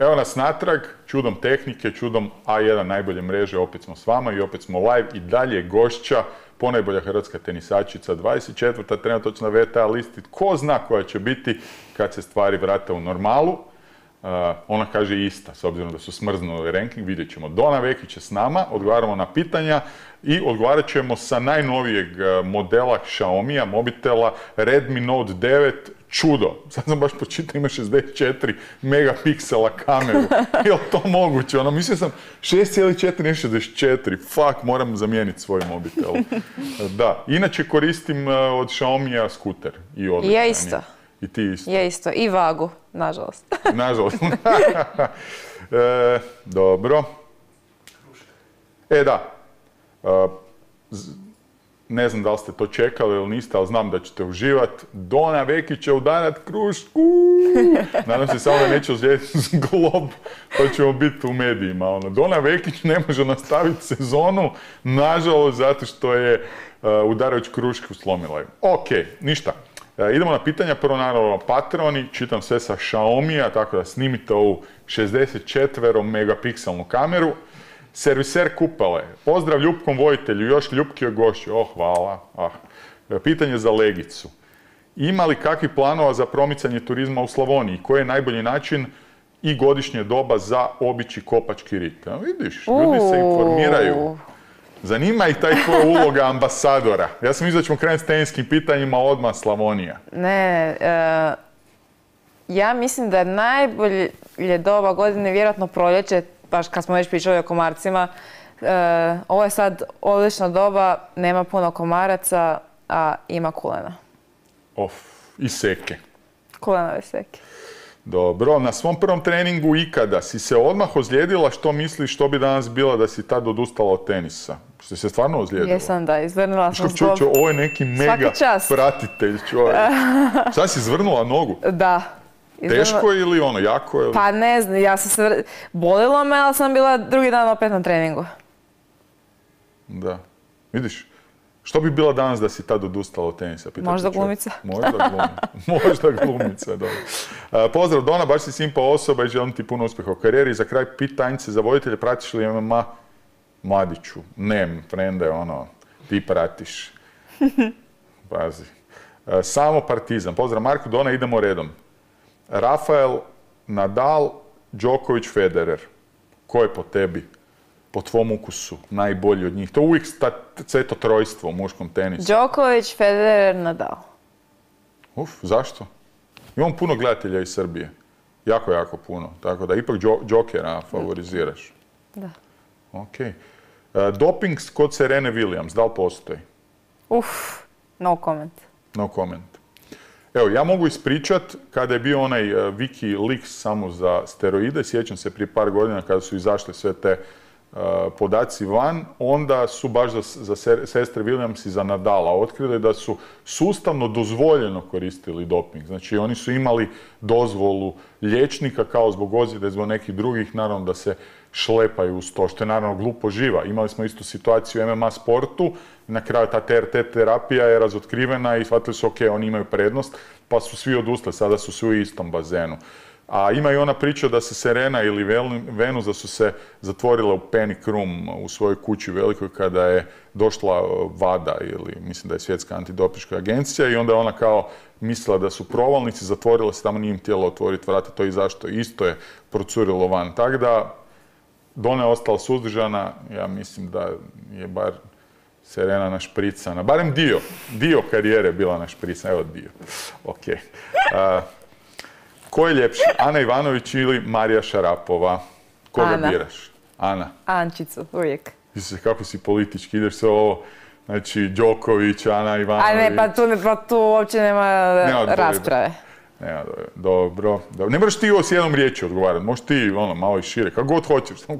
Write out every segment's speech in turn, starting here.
Evo nas natrag, čudom tehnike, čudom A1 najbolje mreže, opet smo s vama i opet smo live i dalje gošća, ponajbolja hrvatska tenisačica, 24. trenutačna VTA listi, ko zna koja će biti kad se stvari vrate u normalu. Uh, ona kaže ista, s obzirom da su smrznuli ranking, vidjet ćemo. Dona Vekić je s nama, odgovaramo na pitanja i odgovarat ćemo sa najnovijeg uh, modela Xiaomi-a, mobitela Redmi Note 9, čudo. Sad sam baš počitao, ima 64 megapiksela kameru. Je li to moguće? Ono, mislio sam 6,4, ne 64. Fuck, moram zamijeniti svoj mobitel. Da, inače koristim uh, od Xiaomi-a skuter. I odličan Ja je. isto. I ti isto. Je isto. I vagu, nažalost. Nažalost. e, dobro. E da. E, ne znam da li ste to čekali ili niste, ali znam da ćete uživati. Dona Vekić će udarat krušku. Nadam se samo da neće ozlijediti zglob, pa ćemo biti u medijima. Ono. Dona Vekić ne može nastaviti sezonu, nažalost, zato što je uh, udarajući krušku slomila. Ok, ništa. E, idemo na pitanja, prvo naravno patroni, čitam sve sa Xiaomi-a, tako da snimite ovu 64 megapikselnu kameru. Serviser kupale, pozdrav ljupkom vojitelju, još ljupkio gošću, oh hvala. Ah. Pitanje za Legicu. Ima li kakvih planova za promicanje turizma u Slavoniji? Koji je najbolji način i godišnje doba za obići kopački rit? A, vidiš, ljudi se informiraju. Zanima ih taj tvoja uloga ambasadora. Ja sam mislio da ćemo krenuti s teniskim pitanjima odmah Slavonija. Ne, e, ja mislim da je najbolje doba godine vjerojatno proljeće, baš kad smo već pričali o komarcima. E, ovo je sad odlična doba, nema puno komaraca, a ima kulena. Of, i seke. Kulena veseki. Dobro, na svom prvom treningu ikada si se odmah ozlijedila, što misliš što bi danas bila da si tad odustala od tenisa? Si se stvarno ozlijedila? Jesam da, izvrnula sam Što zbog... ovo je neki mega čast. pratitelj čovjek. Šta si izvrnula nogu? Da. Teško ili ono, jako? Ili... Pa ne znam, ja sam se... Bolilo me, ali sam bila drugi dan opet na treningu. Da. Vidiš, što bi bila danas da si tad odustala od tenisa? Možda glumica. Možda glumica. Možda glumica, dobro. Pozdrav Dona, baš si simpa osoba i želim ti puno uspjeha u karijeri. Za kraj pitanjce za voditelje, pratiš li MMA Mladiću? Ne, frende, ono, ti pratiš. Pazi. Samo Partizan. Pozdrav Marko, Dona, idemo redom. Rafael, Nadal, Đoković, Federer. Ko je po tebi? Po tvom ukusu najbolji od njih? To je uvijek ceto trojstvo u muškom tenisu. Đoković, Federer, Nadal. Uf, zašto? Imam puno gledatelja iz Srbije. Jako, jako puno. Tako da ipak Djo- Jokera favoriziraš. Da. Ok. E, doping kod Serene Williams, da li postoji? Uf, no comment. No comment. Evo, ja mogu ispričat kada je bio onaj Wikileaks samo za steroide, sjećam se prije par godina kada su izašle sve te uh, podaci van, onda su baš za, za se- sestre Williams i za Nadala otkrili da su sustavno dozvoljeno koristili doping. Znači oni su imali dozvolu liječnika kao zbog ozljede, zbog nekih drugih, naravno da se šlepaju uz to, što je naravno glupo živa. Imali smo istu situaciju u MMA sportu, na kraju ta TRT terapija je razotkrivena i shvatili su ok, oni imaju prednost, pa su svi odustali, sada su svi u istom bazenu. A ima i ona priča da se Serena ili Venus da su se zatvorile u panic room u svojoj kući velikoj kada je došla e, VADA ili mislim da je svjetska antidopiška agencija i onda je ona kao mislila da su provalnici, zatvorila se tamo, nije im htjela otvoriti vrata, to i zašto isto je procurilo van. Tako da Dona je ostala suzdržana, ja mislim da je bar Serena našpricana, barem dio, dio karijere bila našpricana, evo dio. Ok. Ko je ljepši, Ana Ivanović ili Marija Šarapova? Koga Ana. biraš? Ana. Ančicu, uvijek. Isuse, kako si politički, ideš se ovo, znači, Đoković, Ana Ivanović. A ne, pa tu, ne- pa tu uopće nema, rasprave. Nema, dobro, dobro, dobro. Ne moraš ti ovo s jednom riječi odgovarati, možeš ti ono, malo i šire, kako god hoćeš, samo.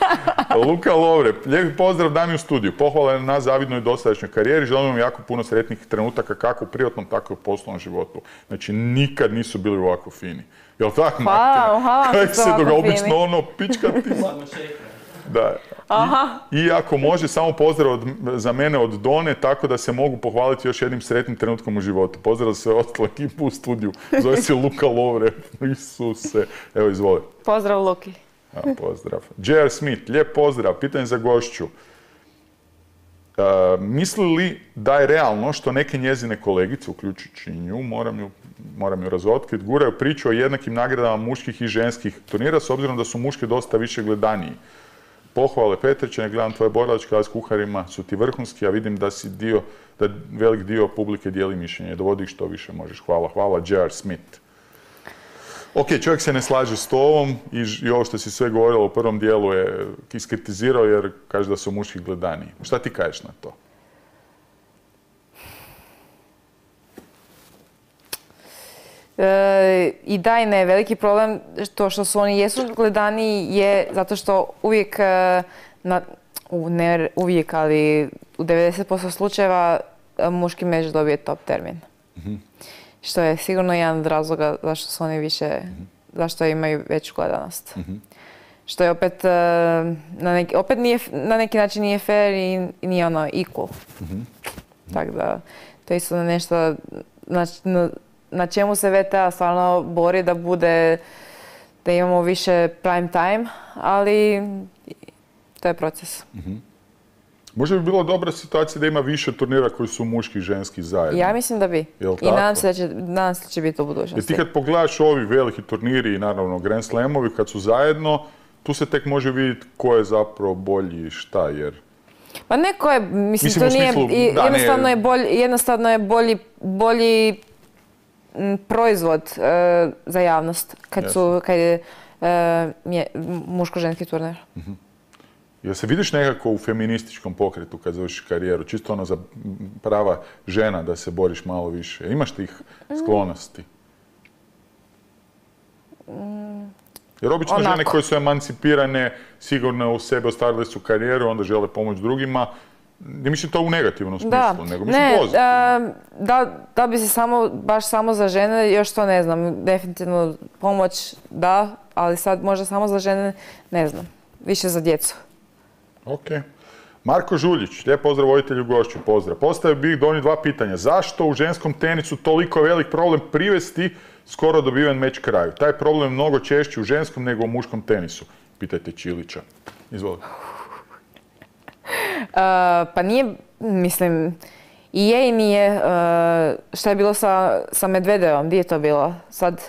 Luka Lovre, lijepi pozdrav dami u studiju, pohvale na zavidnoj dosadašnjoj karijeri, želim vam jako puno sretnih trenutaka kako u privatnom, tako i u poslovnom životu. Znači, nikad nisu bili ovako fini. Jel tako, Hvala, Martina? hvala Kaj što se događa? Obično ono, pička ti. Da. Aha. I, I ako može, samo pozdrav od, za mene od Done, tako da se mogu pohvaliti još jednim sretnim trenutkom u životu. Pozdrav sve ostale ekipu u studiju. Zove se Luka Lovre. Isuse. Evo, izvoli. Pozdrav Luki. Evo, pozdrav. J.R. Smith, lijep pozdrav. Pitanje za gošću. E, misli li da je realno što neke njezine kolegice, uključujući nju, moram ju, moram ju razotkriti, guraju priču o jednakim nagradama muških i ženskih turnira, s obzirom da su muške dosta više gledaniji. Pohvale Petriće, ne gledam tvoje borilačke, s kuharima su ti vrhunski, a vidim da si dio, da velik dio publike dijeli mišljenje. Dovodi što više možeš. Hvala, hvala. J.R. Smith. Ok, čovjek se ne slaže s tobom i, i ovo što si sve govorila u prvom dijelu je iskritizirao jer kaže da su muški gledaniji. Šta ti kažeš na to? E, I da i ne, veliki problem to što su oni jesu gledaniji je zato što uvijek, e, na, u, ne uvijek, ali u 90% slučajeva e, muški meč dobije top termin. Što je sigurno jedan od razloga zašto su oni više, zašto imaju veću gledanost. Što je opet, na neki, opet nije, na neki način nije fair i, i nije ono equal. Tako da, to je isto nešto na, na, čemu se VTA stvarno bori da bude, da imamo više prime time, ali to je proces. Možda bi bila dobra situacija da ima više turnira koji su muški i ženski zajedno. Ja mislim da bi. Jel I nadam se da će, nadam se da će biti u Jer budućnosti. ti kad pogledaš ovi veliki turniri i naravno Grand Slamovi kad su zajedno, tu se tek može vidjeti ko je zapravo bolji i šta, jer Pa neko je, mislim, Mislim, to nije, smislu, ne- jednostavno, je bolji, jednostavno je bolji, bolji proizvod e, za javnost kad, su, kad je e, muško-ženski turnir. Jel se vidiš nekako u feminističkom pokretu kad završiš karijeru? Čisto ono za prava žena da se boriš malo više. Imaš tih sklonosti? Jer obično žene koje su emancipirane, sigurno u sebe ostvarile su karijeru, onda žele pomoći drugima. Ne mislim to u negativnom smislu, Da, nego mislim ne, pozitivno. da, da bi se samo, baš samo za žene, još to ne znam, definitivno pomoć da, ali sad možda samo za žene, ne znam, više za djecu. Ok. Marko Žuljić, lijep pozdrav voditelju gošću, pozdrav. Postavio bih Doni dva pitanja. Zašto u ženskom tenisu toliko velik problem privesti skoro dobiven meč kraju? Taj problem je mnogo češći u ženskom nego u muškom tenisu. Pitajte Čilića. Izvoli. Pa nije, mislim, i je i nije. Šta je bilo sa, sa Medvedevom? Gdje je to bilo? Sad,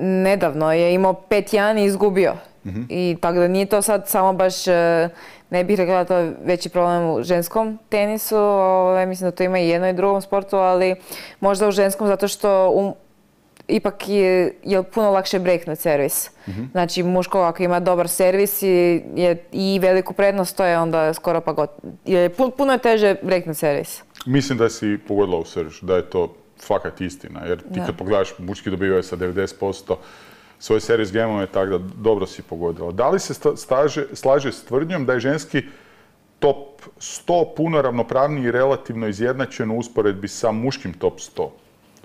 nedavno je imao 5-1 i izgubio. I tako da nije to sad samo baš, e, ne bih rekla da to je veći problem u ženskom tenisu, ovaj, mislim da to ima i jedno i drugom sportu, ali možda u ženskom zato što u, ipak je, je puno lakše breknut servis. Znači muško ako ima dobar servis i, je, i veliku prednost, to je onda skoro pa got. Je, pu- puno je teže breknut servis. Mislim da si pogodila u srž, da je to fakat istina. Jer ti Da. kad pogledaš, muški dobivaju sa 90% svoje serijs gemove, tako da dobro si pogodila. Da li se sta- staže, slaže s tvrdnjom da je ženski top 100 puno ravnopravniji i relativno izjednačen u usporedbi sa muškim top 100?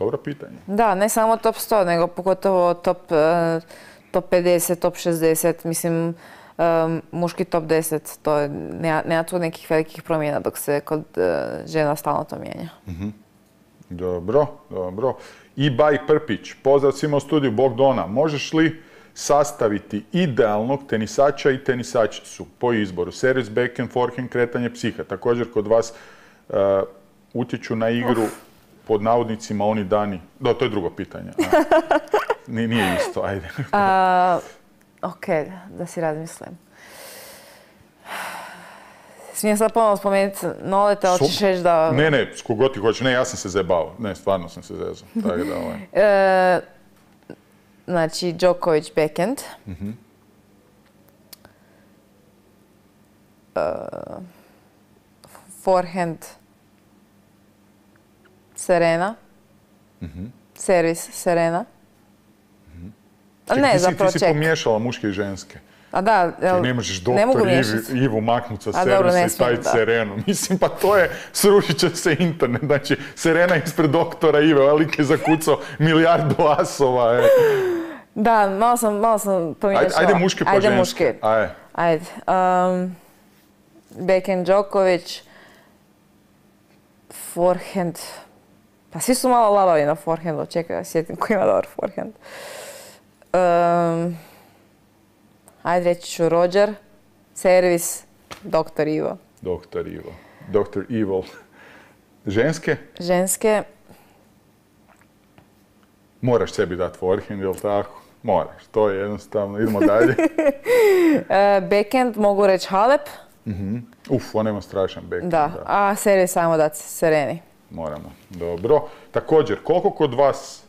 Dobro pitanje. Da, ne samo top 100, nego pogotovo top, eh, top 50, top 60, mislim, em, muški top 10, to je, nema, nema tu nekih velikih promjena dok se kod eh, žena stalno to mijenja. Dobro, dobro. I Baj Prpić, pozdrav svima u studiju, Bog Dona. Možeš li sastaviti idealnog tenisača i tenisačicu po izboru? Servis, backhand, forehand, kretanje psiha. Također kod vas uh, utječu na igru pod navodnicima oni dani. Da, to je drugo pitanje. a. Ni- nije isto, ajde. A, ok, da si razmislim. Smijem sad ponovno spomenuti Noleta, hoćeš Su- reći da... Ne, ne, s kogod ti hoćeš. Ne, ja sam se zebao. Ne, stvarno sam se zezao. Tako da, ovaj. E, znači, Djokovic backhand. E, forehand Serena. Servis Serena. A Čekaj, ne, ti si- zapravo Ti si pomiješala muške i ženske. A da, Ti jel, ne možeš ne mogu doktor miješat. Ivi, Ivu maknut sa A dobro, servisa ne i staviti. Serenu. Mislim, pa to je, srušit će se internet. Znači, Serena ispred doktora Ive, ovaj lik je zakucao milijardu asova. E. Da, malo sam, malo sam pomiješala. Ajde, ajde muške pa Ajde ženske. muške. Ajde. Ajde. Um, backhand Djokovic. Forehand. Pa svi su malo lavavi na forehandu. Čekaj, da sjetim ko ima dobar forehand. Um, ajde reći ću Roger. Servis. Doktor Ivo. Doktor Ivo. Doktor Evil. Ženske? Ženske. Moraš sebi dati forehand, jel tako? Moraš, to je jednostavno. Idemo dalje. E, backhand mogu reći Halep. Uf, on ima strašan backhand. Da. A servis samo dati Sereni. Moramo. Dobro. Također, koliko kod vas,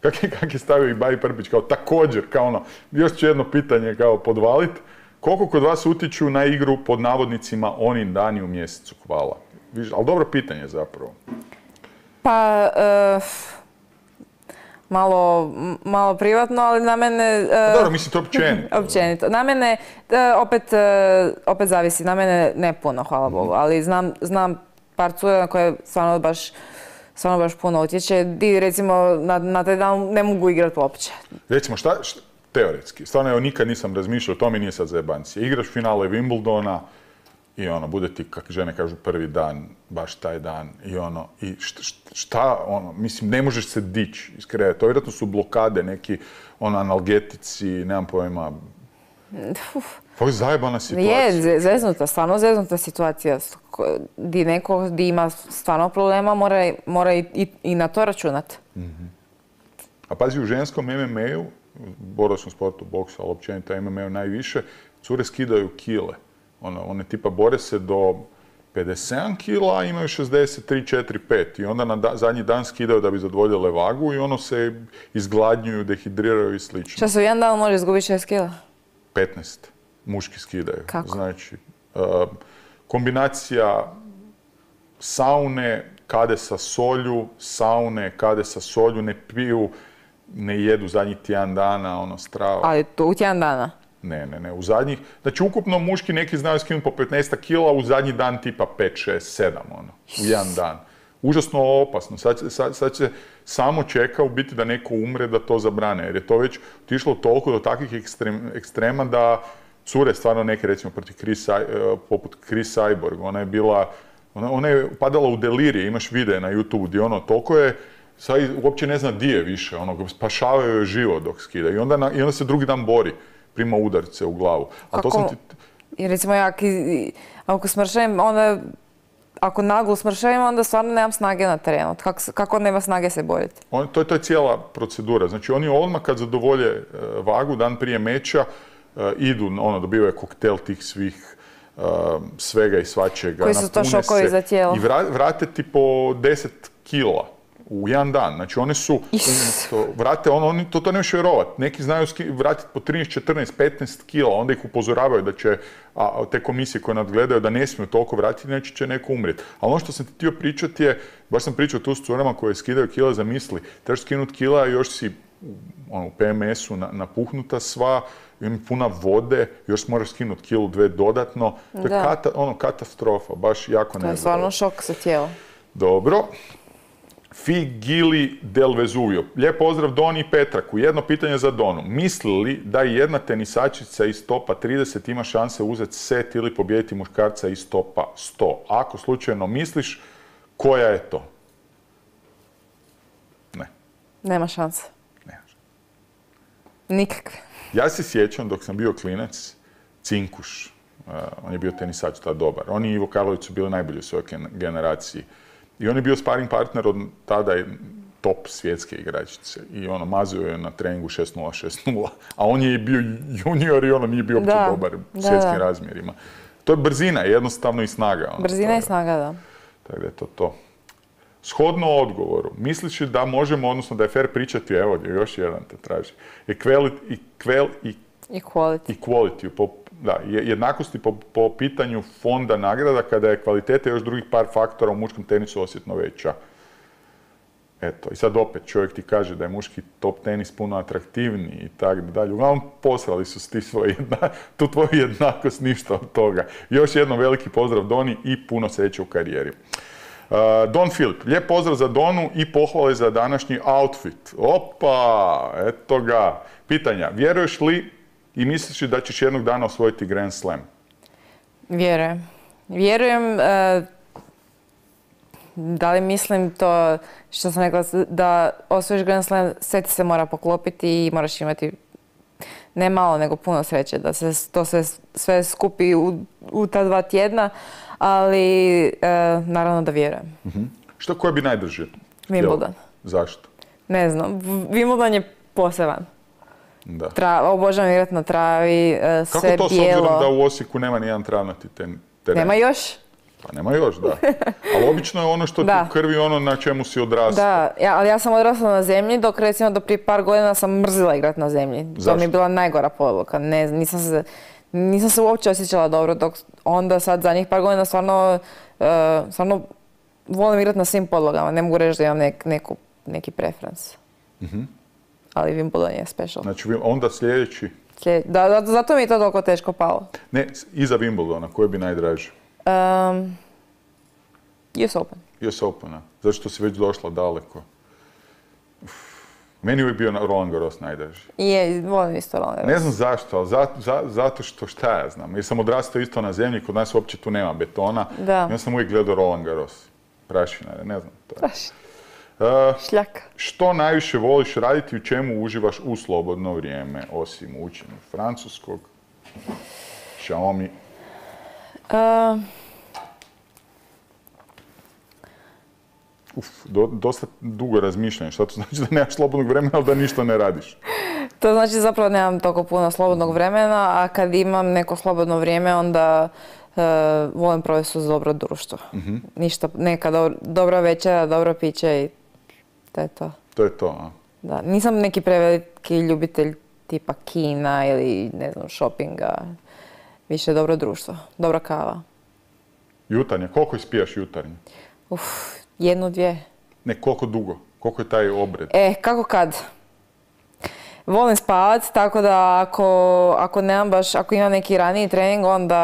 kak je, kak je stavio i Baji Prpić, kao također, kao ono, još ću jedno pitanje kao podvalit, koliko kod vas utječu na igru pod navodnicima oni dani u mjesecu, hvala. Viš, ali dobro pitanje zapravo. Pa, e, malo, malo privatno, ali na mene... e, Dobro, mislim to općenito. Općenito. Na mene, e, opet, opet zavisi, na mene ne puno, hvala Bogu, ali znam, znam par cura na koje stvarno baš, stvarno baš puno utječe, di recimo na, na taj dan ne mogu igrati uopće. Recimo, šta, šta- teoretski, stvarno evo nikad nisam razmišljao, to mi nije sad zajebancija. Igraš finale Wimbledona i ono, bude ti, kako žene kažu, prvi dan, baš taj dan i ono, i šta, šta ono, mislim, ne možeš se dići iz kreveta. To vjerojatno su blokade, neki, ono, analgetici, nemam pojma. Uf. To je zajebana situacija. Je, ze- zeznuta, stvarno zeznuta situacija. Di neko di ima stvarno problema mora, mora i, i, i na to računat. A pazi, u ženskom MMA-u, boročnom sportu, boksu, ali općenito MMA-u najviše, cure skidaju kile. Ono, one tipa bore se do 57 kila, a imaju 63, 4, 5. I onda na da- zadnji dan skidaju da bi zadovoljile vagu i ono se izgladnjuju, dehidriraju i slično. Šta se u jedan dan može izgubiti 6 kila? 15 muški skidaju. Kako? Znači, uh, kombinacija saune, kade sa solju, saune, kade sa solju, ne piju, ne jedu zadnjih tjedan dana, ono, strava. Ali to u tjedan dana. Ne, ne, ne, u zadnjih, znači ukupno muški neki znaju skinuti po 15 kila, u zadnji dan tipa 5, 6, 7, ono, u jedan dan. Užasno opasno, sad, će- sad, sad se samo čeka u biti da neko umre da to zabrane, jer je to već otišlo toliko do takvih ekstrem- ekstrema da cure stvarno neke, recimo, protiv Chris, e, poput Chris Cyborg, ona je bila, ona, ona je padala u delirije, imaš videe na YouTube gdje ono, toliko je, sad uopće ne zna di je više, ono, spašavaju joj život dok skida i onda, na- i onda se drugi dan bori, prima udarce u glavu. A to sam ti, I recimo ja ki- ako smršajem, onda ako naglo smršajem, onda stvarno nemam snage na terenu. Kako, kako nema snage se boriti? On, to, je, to je cijela procedura. Znači oni odmah kad zadovolje e, vagu dan prije meča idu, ono, dobivaju koktel tih svih e, svega i svačega. Koji su to šokovi za tijelo? I vra- vrate ti po 10 kila u jedan dan. Znači one su, to, vrate, ono, oni to, to ne možeš vjerovat. Neki znaju vratiti po 13, 14, 15 kila, onda ih upozoravaju da će, a, te komisije koje nadgledaju da ne smiju toliko vratiti, neće će neko umrijeti. Ali ono što sam ti htio pričati je, baš sam pričao tu s curama koje skidaju kila za misli, trebaš skinuti kila i još si ono, u PMS-u na- napuhnuta sva, ima puna vode, još moraš skinuti kilu dve dodatno. To je Da. kata- ono, katastrofa, baš jako To je nezgodno. stvarno šok za tijelo. Dobro. Figili del Vesuvio. Lijep pozdrav Doni i Petraku. Jedno pitanje za Donu. Misli li da i jedna tenisačica iz topa 30 ima šanse uzeti set ili pobijediti muškarca iz topa 100? Ako slučajno misliš, koja je to? Ne, Nema šanse. ne. Nikakve. Ja se sjećam dok sam bio klinac, Cinkuš, uh, on je bio tenisač tad dobar. On i Ivo Karlović su bili najbolji u svojoj gen- generaciji. I on je bio sparing partner od tada je top svjetske igračice. I ono, mazio je na treningu 6-0, 6-0. A on je bio junior i ono nije bio uopće dobar u svjetskim da. razmjerima. To je brzina, jednostavno i snaga. ono, Brzina i snaga, da. Tako da je to to. Shodno odgovoru, misliš li da možemo, odnosno da je fair pričati, evo još jedan te traži, equality, equal, equality, po, da, je- jednakosti po, po pitanju fonda nagrada kada je kvaliteta još drugih par faktora u muškom tenisu osjetno veća. Eto, i sad opet čovjek ti kaže da je muški top tenis puno atraktivniji i tako dalje. Uglavnom posrali su ti svoje jedna, tu tvoju jednakost, ništa od toga. Još jednom veliki pozdrav Doni i puno sreće u karijeri. Uh, Don Filip, lijep pozdrav za Donu i pohvale za današnji outfit. Opa, eto ga. Pitanja. Vjeruješ li i misliš li da ćeš jednog dana osvojiti Grand Slam? Vjerujem. Vjerujem, e, da li mislim to što sam rekla, da osvojiš Grand Slam, sve ti se mora poklopiti i moraš imati ne malo, nego puno sreće da se to sve, skupi u ta dva tjedna, ali e, naravno da vjerujem. Što koje bi najdrže? Wimbledon. Zašto? Ne znam, Wimbledon je poseban. Da. Tra, obožavam igrati na travi, e, Kako sve to s bijelo. obzirom da u Osijeku nema nijedan travnati ten, teren? Nema još? Pa nema još, da. Ali obično je ono što ti u krvi ono na čemu si odrastao. Da, ja, ali ja sam odrasla na zemlji, dok recimo do prije par godina sam mrzila igrat na zemlji. To mi Zašto? je bila najgora podloka. Ne, nisam se, nisam se uopće osjećala dobro, dok onda sad zadnjih par godina stvarno, e, stvarno volim igrat na svim podlogama. Ne mogu reći da imam nek- neku, neki preference. Ali Wimbledon je special. Znači onda sljedeći, Da, da, zato mi je to toliko teško palo. ne, iza Wimbledona, koje bi najdraže? Um, US Open. US Opena, zato što si već došla daleko. Uf. Meni je uvijek bio Roland Garros najdraži. Je, volim isto Roland Garros. Ne znam zašto, ali za- za- zato što šta ja znam. Jer sam odrastao isto na zemlji, kod nas uopće tu nema betona. Da. I ja sam uvijek gledao Roland Garros. Prašina, ne znam. To je. Baš, E, šljaka. što najviše voliš raditi i u čemu uživaš u slobodno vrijeme, osim učenju francuskog, Xiaomi, Um, Uf, do- dosta dugo razmišljanje. Šta to znači da nemaš slobodnog vremena, ali da ništa ne radiš? To znači zapravo nemam toliko puno slobodnog vremena, a kad imam neko slobodno vrijeme onda e, volim provesti uz dobro društvo. Ništa, neka do- dobra večera, dobro piće i to je to. To je to, a? Da, nisam neki preveliki ljubitelj tipa kina ili ne znam, shoppinga. Više dobro društvo, dobra kava. Jutarnje, koliko ispijaš jutarnje? Uf, jednu, dvije. Ne, koliko dugo? Koliko je taj obred? E, kako kad? Volim spavat, tako da ako, ako nemam baš, ako imam neki raniji trening, onda,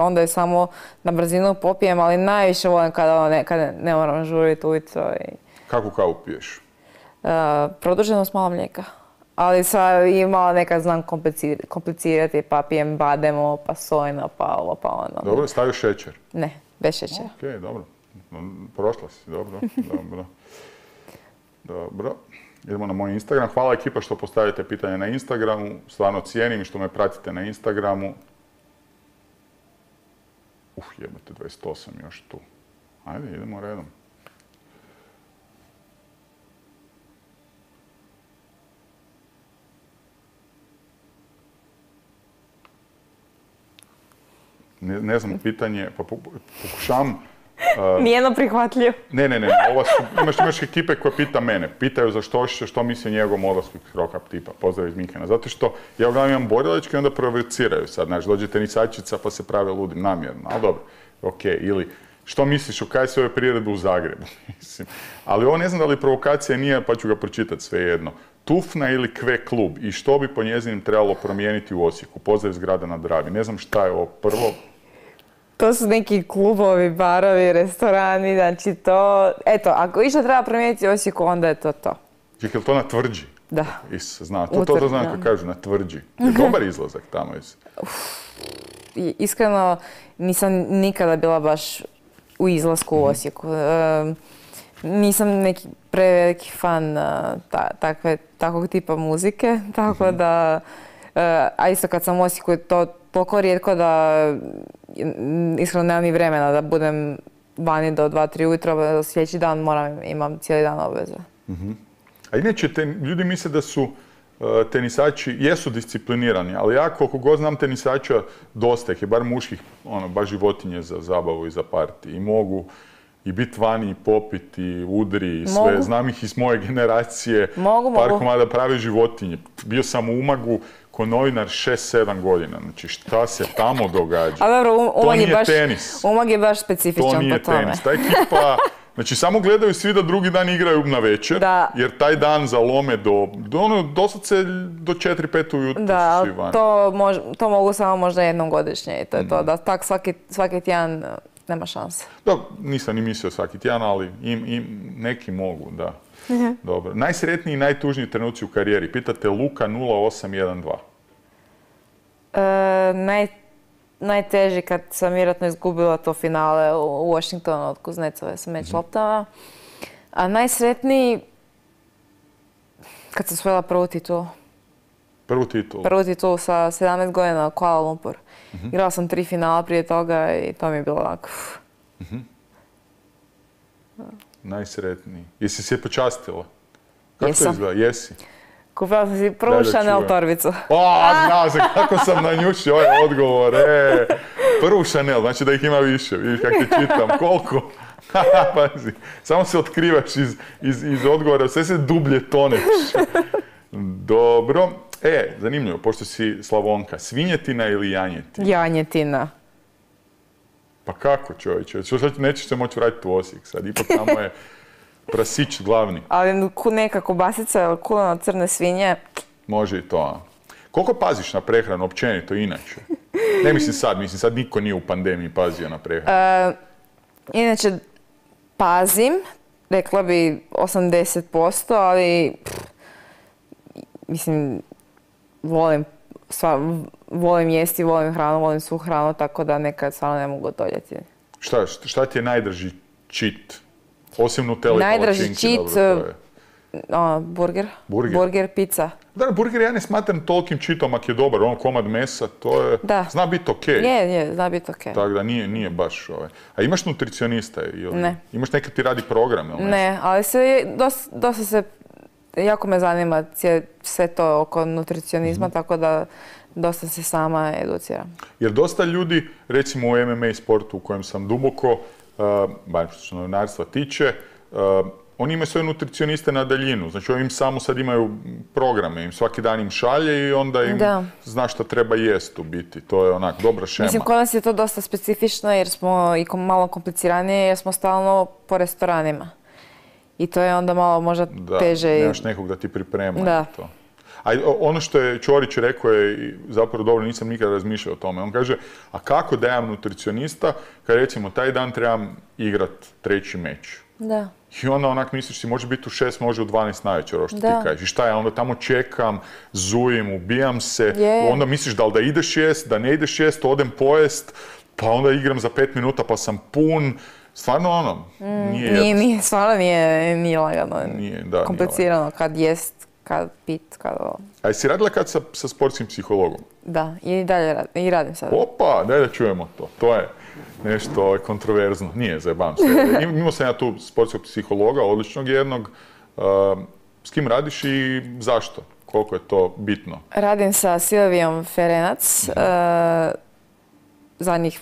onda je samo na brzinu popijem, ali najviše volim kada ono ne, kada ne moram žuriti ujutro i Kakvu kavu piješ? uh, produženo s malo mlijeka. Ali sad i malo nekad znam komplicir- komplicirati, pa pijem bademo, pa sojno, pa ovo, pa ono. Dobro, staviš šećer. Ne, bez šećera. Ok, dobro. Prošla si, dobro, dobro. Dobro. Idemo na moj Instagram. Hvala ekipa što postavljate pitanje na Instagramu. Stvarno cijenim što me pratite na Instagramu. Uf, jebate, 28 još tu. Ajde, idemo redom. Ne, ne znam, pitanje, pa po- pokušavam Nijedno prihvatljivo. ne, ne, ne, ova su, imaš, imaš ekipe koje pita mene, pitaju za što, što, što misli njegovom odlasku roka tipa, pozdrav iz Minhena. Zato što ja uglavnom imam borilačke i onda provociraju sad, znaš, dođe tenisačica pa se prave ludim namjerno, ali dobro, ok, ili što misliš o KSV priredbu u Zagrebu, mislim. Ali ovo ne znam da li provokacija nije, pa ću ga pročitati svejedno. Tufna ili Kve klub i što bi po njezinim trebalo promijeniti u Osijeku? Pozdrav iz grada na Dravi. Ne znam šta je ovo prvo, To su neki klubovi, barovi, restorani, znači to... Eto, ako išta treba promijeniti u Osijeku, onda je to to. Čekaj, je li to na tvrđi? Da. Is, zna, to, to, to znam kako kažu, na tvrđi. Je dobar izlazak tamo iz... I iskreno, nisam nikada bila baš u izlasku u Osijeku. E, nisam neki preveliki fan e, ta- takve, takvog tipa muzike, tako da... e, a isto kad sam u Osijeku je to toliko rijetko da mm, iskreno nemam ni vremena da budem vani do 2-3 ujutro, sljedeći dan moram, imam cijeli dan obveze. A inače, te, ljudi misle da su uh, tenisači, jesu disciplinirani, ali ja koliko god znam tenisača, dosta ih je, bar muških, ono, baš životinje za zabavu i za parti. I mogu i biti vani, i popiti, i udri, i sve. Mogu. Znam ih iz moje generacije. Mogu, Par mogu. komada prave životinje. Bio sam u Umagu ko novinar 6-7 godina. Znači, šta se tamo događa? A dobro, To Umag je nije baš, tenis. Umag je baš To specifičan nije po tome. tenis. Ta ekipa, znači samo gledaju svi da drugi dan igraju na večer, Da. jer taj dan zalome do, do ono, doslovce do 4-5 ujutro Da, svi ali van. to, mož- to mogu samo možda jednom godišnje i to je Mhm. to. Da tak svaki, svaki tjedan e, nema šanse. Da, nisam ni mislio svaki tjedan, ali im, im, neki mogu, da. Dobro. Najsretniji i najtužniji trenuci u karijeri. Pitate Luka 0812. E, naj, najteži kad sam vjerojatno izgubila to finale u Washingtonu od Kuznecove sa meč loptama. A najsretniji kad sam osvojila prvu titulu. Prvu titulu. Prvu titulu sa 17 godina u Kuala Lumpur. Igrala sam tri finala prije toga i to mi je bilo onako... uf. Najsretniji. Jesi se počastila? Kako Jesam. to izgleda? Jesi. Kupila sam si prvu Chanel torbicu. O, znao sam kako sam nanjušio ovaj odgovor. E, prvu Chanel, znači da ih ima više. Vidiš kako te čitam. Koliko? Pazi, samo se otkrivaš iz, iz, iz odgovora, sve se dublje toneš. Dobro. E, zanimljivo, pošto si Slavonka, svinjetina ili janjetina? Janjetina. Pa kako čovječe? Sad nećeš se moći vratiti u Osijek sad, ipak tamo je prasić glavni. Ali ku- neka kobasica ili kuna od crne svinje. Može i to, a? Koliko paziš na prehranu općenito inače? Ne mislim sad, mislim sad niko nije u pandemiji pazio na prehranu. E, inače, pazim, rekla bi 80%, ali pff, mislim, volim, sva- volim jesti, volim hranu, volim svu hranu, tako da nekad stvarno ne mogu odoljeti. Šta, šta ti je najdrži cheat? Osim Nutella i Najdraži to je. Ono, burger, Burger? burger, pizza. Da, burger ja ne smatram tolikim čitom ako je dobar, on komad mesa, to je, Da. zna biti okej. Je, je, zna biti okej. Tako da nije, nije baš ovaj. A imaš nutricionista ili? Ne. Imaš neka ti radi program ili? Ne, ali se, je- dos- dosta se, jako me zanima sve to oko nutricionizma, tako da dosta se sama educiram. Jer dosta ljudi, recimo u MMA sportu u kojem sam duboko, uh, barem što se novinarstva tiče, uh, oni imaju svoje nutricioniste na daljinu. Znači oni im samo sad imaju programe, im svaki dan im šalje i onda im Da. zna šta treba jest u biti. To je onak dobra šema. Mislim, kod nas je to dosta specifično jer smo i malo kompliciranije jer smo stalno po restoranima. I to je onda malo možda da, teže. i- nemaš nekog da ti priprema Da. to. A ono što je Ćorić rekao je i zapravo dobro, nisam nikada razmišljao o tome. On kaže, a kako da imam nutricionista kad recimo taj dan trebam igrat treći meč? Da. I onda onak misliš si može biti u 6, može u 12 navečer, ovo što Da. ti kažeš. I šta ja onda tamo čekam, zujim, ubijam se, onda misliš da li da ideš jest, da ne ideš jest, odem pojest, pa onda igram za 5 minuta pa sam pun. Stvarno ono, nije Mm, Nije, jednostavno. nije, stvarno nije, nije lagano. Nije, da, nije Komplicirano kad jest, kad pit, kad ovo. A jesi radila kad sa, sa sportskim psihologom? Da, i dalje radim, i radim sad. Opa, daj da čujemo to. To je nešto kontroverzno. Nije, zajebam se. Im- Imao sam ja tu sportskog psihologa, odličnog jednog. Uh, s kim radiš i zašto? Koliko je to bitno? Radim sa Silvijom Ferenac, Mhm. e, zadnjih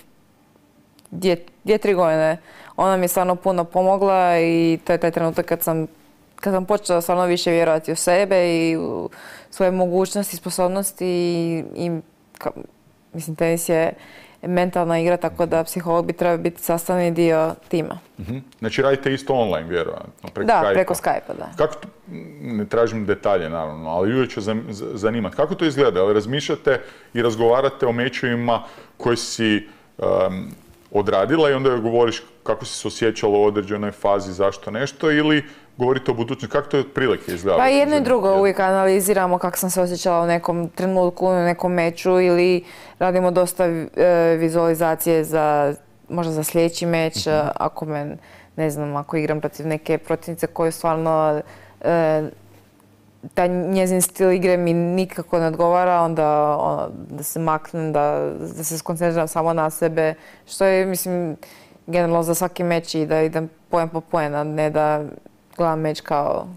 dvije, dvije, tri godine. Ona mi je stvarno puno pomogla i to je taj trenutak kad sam, kad sam počela stvarno više vjerovati u sebe i u svoje mogućnosti, sposobnosti i, i ka- mislim, tenis je mentalna igra, tako da psiholog bi trebao biti sastavni dio tima. Mhm. Znači radite isto online, vjerojatno, preko da, Skype-a. preko Skype-a, da. Kako to, ne tražim detalje naravno, ali ljude će zanimati. Kako to izgleda? Ali razmišljate i razgovarate o mečevima koji si um, odradila i onda joj govoriš kako si se osjećala u određenoj fazi, zašto nešto, ili govorite o budućnosti. Kako to otprilike izgleda? Pa jedno i drugo, uvijek analiziramo kako sam se osjećala u nekom trenutku, u nekom meču ili radimo dosta e, vizualizacije za, možda za sljedeći meč, Mhm. ako me, ne znam, ako igram protiv neke protivnice koju stvarno e, taj njezin stil igre mi nikako ne odgovara, onda ono, da se maknem, da, da se skoncentriram samo na sebe, što je, mislim, generalno za svaki meč i da idem poen po poen, a ne da gledam meč kao,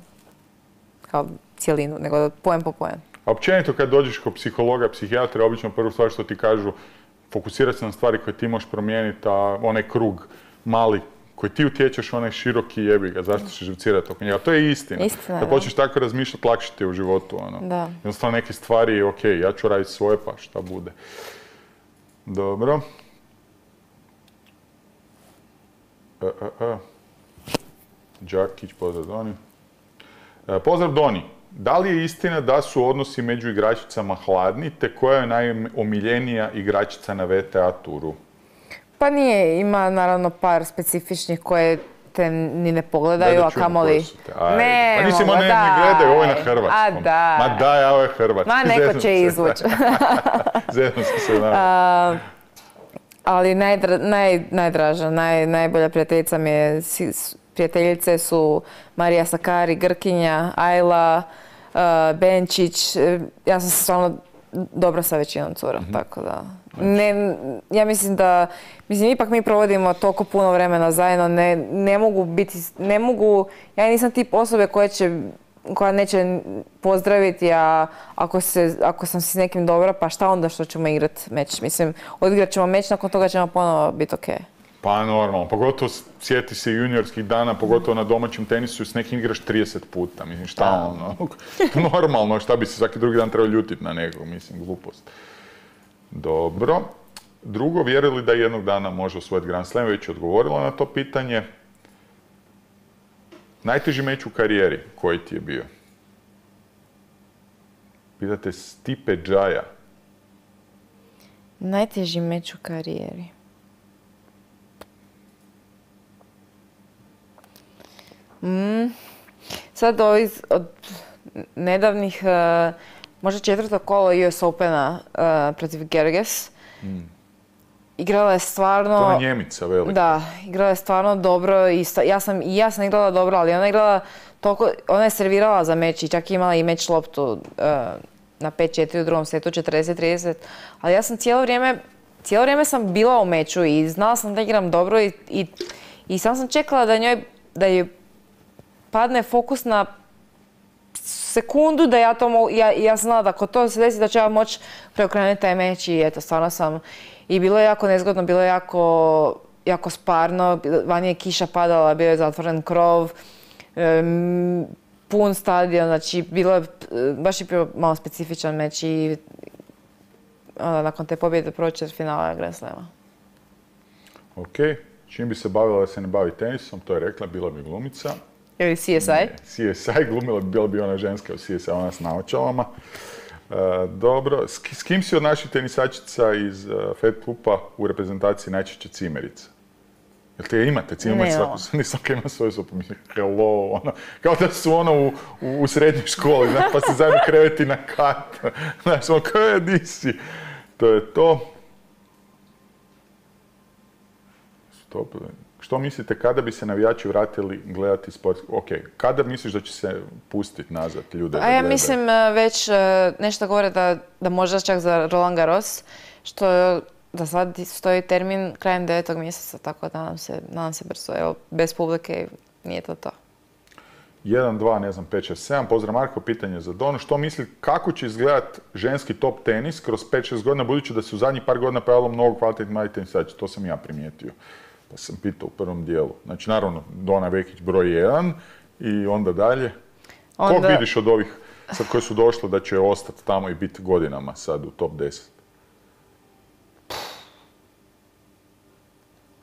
kao cijelinu, nego da poen po poen. A općenito kad dođeš kod psihologa, psihijatra, obično prvu stvar što ti kažu, fokusirati se na stvari koje ti možeš promijeniti, a onaj krug mali koji ti utječeš, onaj široki jebi ga, zašto se živcirati oko njega. To je istina. Da. počneš tako razmišljati, lakše ti je u životu. Ono. Da. Jednostavno neke stvari, ok, ja ću raditi svoje, pa šta bude. Dobro. E, e, e. Đakić, pozdrav Doni. E, pozdrav Doni. Da li je istina da su odnosi među igračicama hladni, te koja je najomiljenija igračica na VTA turu? Pa nije, ima naravno par specifičnih koje te ni ne pogledaju, Da, da a kamoli... Ne, Pa nisi ne, ne gledaju, ovo je na hrvatskom. A da. Ma daj, ovo je hrvatski. Ma neko će izvući. Zezam se se. A, ali najdra, naj, najdraža, naj, najbolja prijateljica mi je, prijateljice su Marija Sakari, Grkinja, Ajla, uh, Benčić. Ja sam se stvarno dobra sa većinom cura, tako da. Ne, ja mislim da, mislim ipak mi provodimo toliko puno vremena zajedno, ne, ne mogu biti, ne mogu, ja nisam tip osobe koja će koja neće pozdraviti, a ako, se, ako sam si s nekim dobra, pa šta onda što ćemo igrat meč? Mislim, odigrat ćemo meč, nakon toga ćemo ponovo biti okej. Pa normalno, pogotovo sjeti se juniorskih dana, pogotovo na domaćem tenisu, s nekim igraš 30 puta, mislim šta ono, normalno, šta bi se svaki drugi dan trebao ljutiti na nekog, mislim, glupost. Dobro. Drugo, vjerili da jednog dana može osvojiti Grand Slam, već je odgovorila na to pitanje. Najteži meč u karijeri, koji ti je bio? Pitate Stipe Džaja. Najteži meč u karijeri. Mm, sad ovi z- od nedavnih, eh, možda četvrto kolo US Opena eh, protiv Gerges. Igrala je stvarno... To je Njemica, velika. Da, igrala je stvarno dobro i sta- ja sam, i ja sam igrala dobro, ali ona je igrala toliko, ona je servirala za meč i čak je imala i meč loptu eh, na 5-4 u drugom setu, 40-30, ali ja sam cijelo vrijeme, cijelo vrijeme sam bila u meču i znala sam da igram dobro i, i, i sam sam čekala da njoj, da joj padne fokus na sekundu da ja to mogu, ja, ja znala da ako to se desi da ću ja moći preokrenuti taj meč i eto, stvarno sam, i bilo je jako nezgodno, bilo je jako, jako sparno, vani je kiša padala, bio je zatvoren krov, pun stadion, znači bilo je, baš je bio malo specifičan meč i onda nakon te pobjede proći finala Grand Slama. Ok, čim bi se bavila da se ne bavi tenisom, to je rekla, bila bi glumica. Ili CSI? Ne, CSI, glumila bi, bila bi ona ženska u CSI, ona s naočalama. E, dobro, s, s kim si od naših tenisačica iz uh, Fed Pupa u reprezentaciji najčešće cimerica? Jel te imate cimerica? Nemamo. Svako, svaka ima svoju sopu, hello, ono, kao da su ono u, u, u srednjoj školi, pa se zajedno kreveti na kat. Znaš, ono, kao je, di si? To je to. Stop. Što mislite kada bi se navijači vratili gledati sport? Ok, kada misliš da će se pustiti nazad ljude? A ja gledaju? mislim e, već e, nešto govore da, da možda čak za Roland Garros, što da sad stoji termin krajem devetog mjeseca, tako da nadam se, nadam se brzo. Evo, bez publike nije to to. 1, 2, ne znam, 5, 6, 7. Pozdrav Marko, pitanje za Donu. Što misli kako će izgledat ženski top tenis kroz 5-6 godina, budući da se u zadnjih par godina pojavilo mnogo kvalitetnih mladih tenisača? To sam ja primijetio. Pa sam pitao u prvom dijelu. Znači, naravno, Dona Vekić broj 1 i onda dalje. Kog Onda- vidiš od ovih sad koji su došli da će ostati tamo i biti godinama sad u top 10?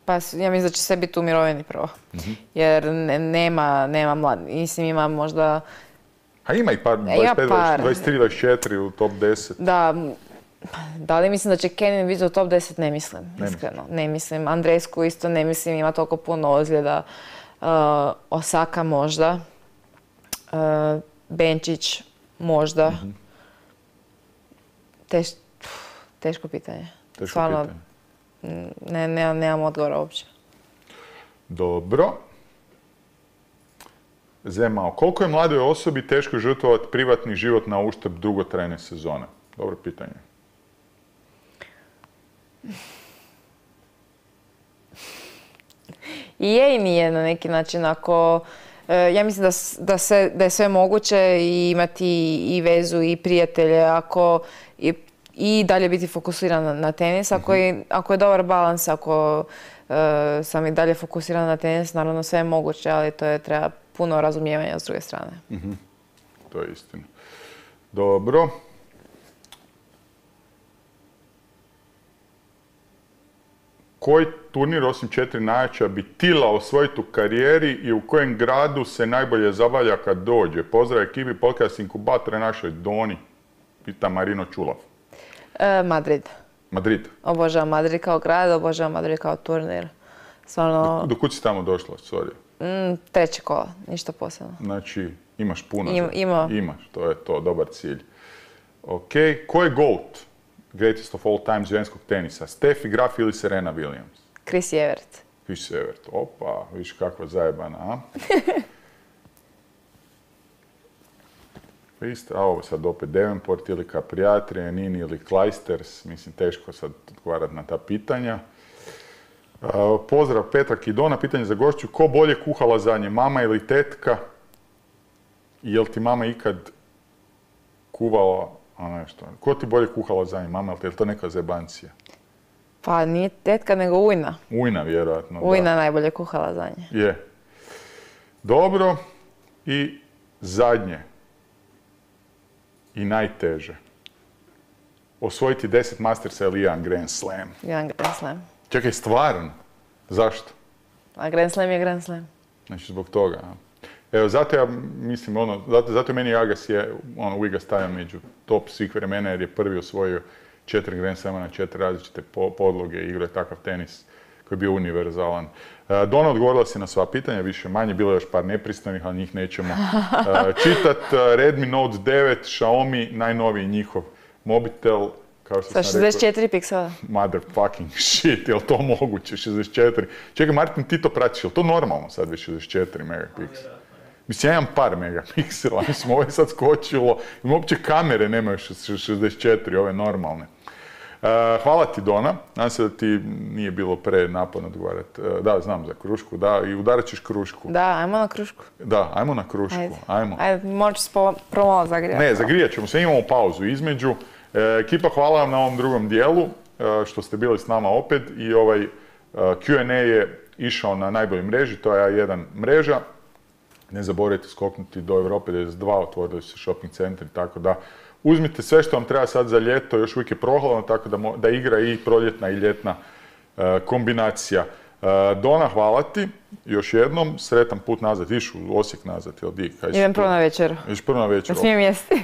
Pa ja mislim da će sve biti u mirovini prvo. Mhm. Jer ne- nema, nema mlad. Mislim, ima možda, A ima i par, Ima 25, par. 23, 24 u top 10. da, da li mislim da će Kenin biti u top 10? Ne mislim, Ne iskreno. Ne mislim. Andresku isto ne mislim, ima toliko puno ozljeda. Uh, Osaka možda. Uh, Benčić možda. Mhm. Teš- teško pitanje. Teško Stvarno, pitanje. Ne, ne, nemam odgovora uopće. Dobro. Zemao, koliko je mladoj osobi teško žrtvovati privatni život na uštrb dugotrajne sezone? Dobro pitanje. I je i nije na neki način ako e, ja mislim da, da, se, da je sve moguće i imati i vezu i prijatelje ako i, i dalje biti fokusiran na, na tenis ako je, ako je dobar balans ako e, sam i dalje fokusiran na tenis naravno sve je moguće ali to je treba puno razumijevanja s druge strane. To je istina. Dobro. Koji turnir osim četiri najjača bi Tila osvojiti u karijeri i u kojem gradu se najbolje zabavlja kad dođe? Pozdrav ekipi podcast inkubatora našoj Doni, pita Marino Čulav. E, Madrid. Madrid. Obožavam Madrid kao grad, obožavam Madrid kao turnir. Stvarno, Do kud si tamo došla, sorry? Mm, treće kola, ništa posebno. Znači, imaš puno. Im- za- ima. Imaš, to je to, dobar cilj. Ok, ko je GOAT? Greatest of all time ženskog tenisa? Steffi Graf ili Serena Williams? Chris Evert. Chris Evert, opa, viš kakva zajebana, a? Pa isto, a ovo sad opet Davenport ili Capriatri, Nini ili Kleisters, mislim teško sad odgovarati na ta pitanja. A, pozdrav Petra Kidona, pitanje za gošću, ko bolje kuha lazanje, mama ili tetka? Jel ti mama ikad kuvala, a nešto, ko ti bolje kuha lazanje, mama ili te, je li to neka zebancija? Pa nije tetka, nego ujna. Ujna, vjerojatno. da. Ujna najbolje kuhala za nje. Je. Dobro. I zadnje. I najteže. Osvojiti 10 Mastersa ili jedan Grand Slam. Jedan Grand Slam. Čekaj, stvarno? Zašto? A Grand Slam je Grand Slam. Znači, zbog toga. Evo, zato ja mislim, ono, zato, zato meni Agas je, ono, uvijek ga stavljam među top svih vremena jer je prvi osvojio četiri Grand Slama na četiri različite po- podloge je takav tenis koji je bio univerzalan. E, Dona odgovorila si na sva pitanja, više manje, bilo je još par nepristojnih, ali njih nećemo e, čitat. E, Redmi Note 9, Xiaomi, najnoviji njihov mobitel, kao što Sa sam rekao, 64 piksela. motherfucking shit, je li to moguće, 64? Čekaj, Martin, ti to pratiš, je li to normalno sad već 64 megapiksela? Mislim, ja imam par megapiksela, mislim, ovo je sad skočilo, uopće kamere nemaju šest- 64, ove normalne. E, hvala ti, Dona. Nadam se da ti nije bilo pre naporno odgovarati. E, da, znam za krušku, da, i udarat ćeš krušku. Da, ajmo na krušku. Da, ajmo na krušku, Ajde. ajmo. Ajde, moći se promalo zagrijati. Ne, zagrijat ćemo se, imamo pauzu između. E, ekipa, hvala vam na ovom drugom dijelu, što ste bili s nama opet i ovaj Q&A je išao na najbolji mreži, to je A1 mreža. Ne zaboravite skoknuti do Europe 92, otvorili su se shopping centri, tako da uzmite sve što vam treba sad za ljeto, još uvijek je prohladno, tako da, da igra i proljetna i ljetna e, kombinacija. E, Dona, hvala ti još jednom, sretan put nazad, iš u Osijek nazad, jel di? Kaj Idem prvo na večeru. Ideš prvo na večer. Smijem jesti.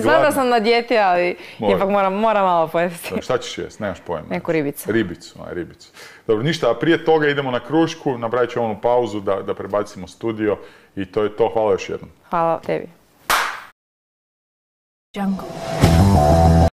Znam da sam na dijeti, ali Mora. ipak moram, moram malo pojesti. Šta ćeš jest? Nemaš pojma. Neku ribicu. Ribicu, aj ribicu. Dobro, ništa, a prije toga idemo na krušku, napravit ćemo onu pauzu da, da prebacimo studio i to je to. Hvala još jednom. Hvala tebi. Jungle.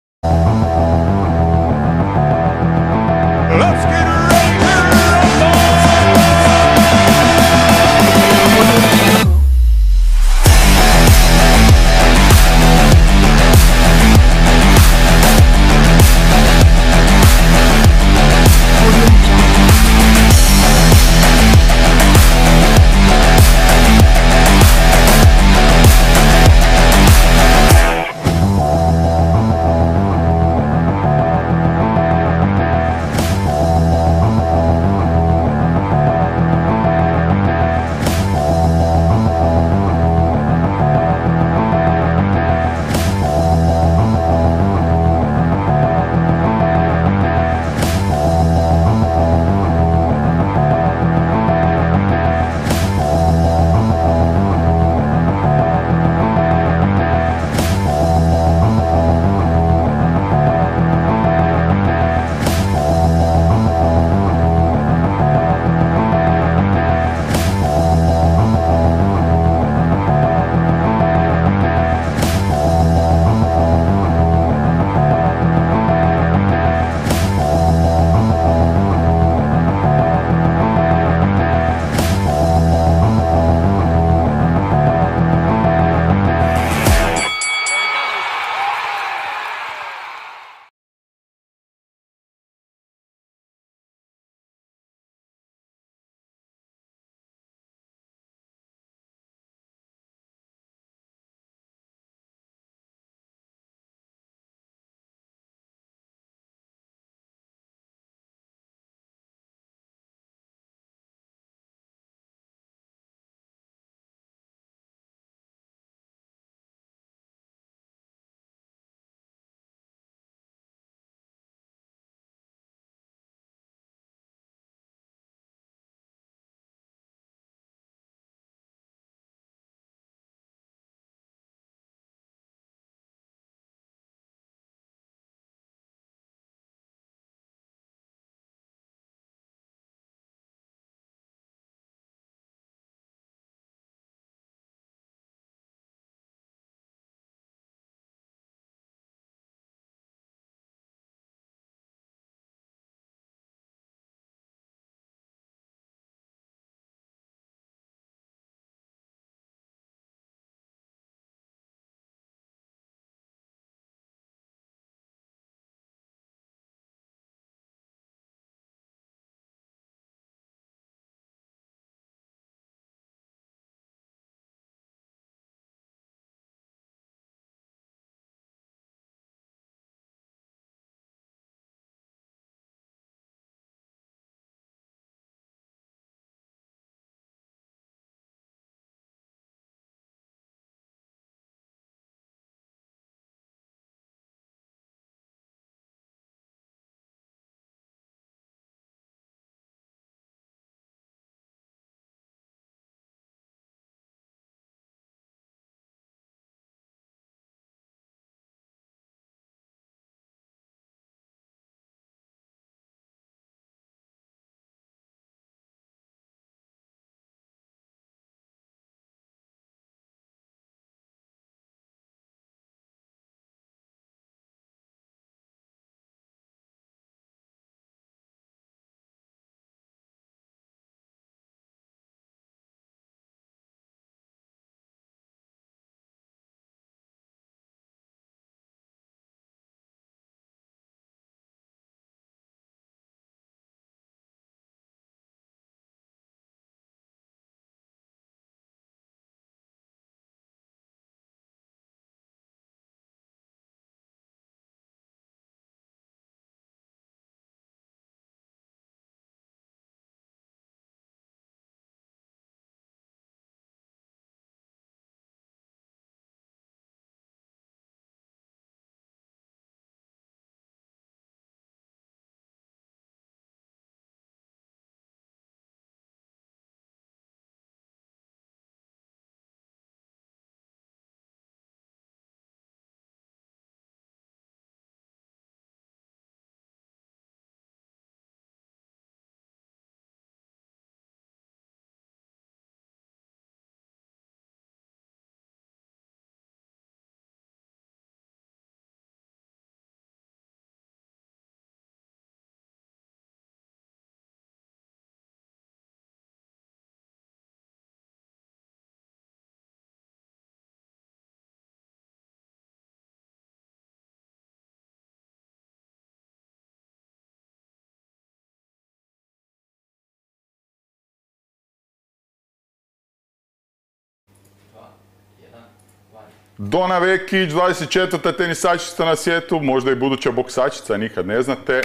Dona Vekić, 24. tenisačica na svijetu, možda i buduća boksačica, nikad ne znate.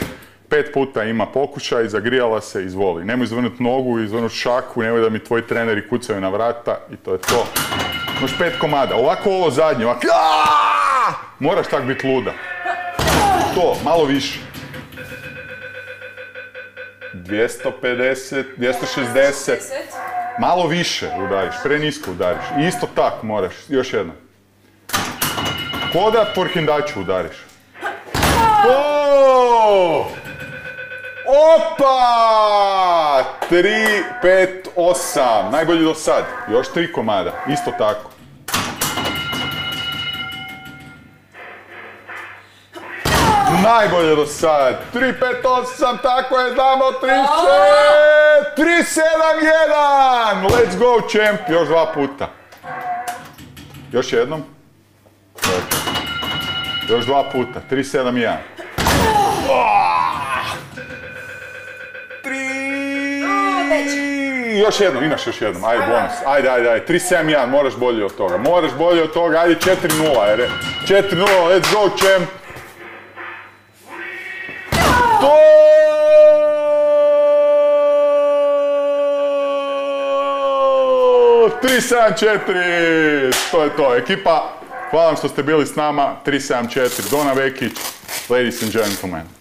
Pet puta ima pokušaj, zagrijala se, izvoli. Nemoj izvrnuti nogu, izvrnuti šaku, nemoj da mi tvoji treneri kucaju na vrata i to je to. Možeš pet komada. Ovako ovo zadnje, ovako. Aaaa! Moraš tak biti luda. To, malo više. 250, 260. Malo više udariš, prenisko udariš. I isto tak moraš, još jedno. Ko da porhindaču udariš. Opa! 3, 5, 8. Najbolji do sad. Još tri komada. Isto tako. Najbolje do sad. 3, 5, 8. Tako je, znamo. 3, 6. 3, 7, 1. Let's go, champ. Još dva puta. Još jednom. Još dva puta. 3, 7, 1. Tri... Još jednom, imaš još jednom, ajde bonus, ajde, ajde, ajde, 3-7-1, moraš bolje od toga, moraš bolje od toga, ajde 4-0, ajde, 4-0, let's go champ! To! Tri, sedam, četiri, to je to. Ekipa, hvala vam što ste bili s nama. 374, Dona Vekić, ladies and gentlemen.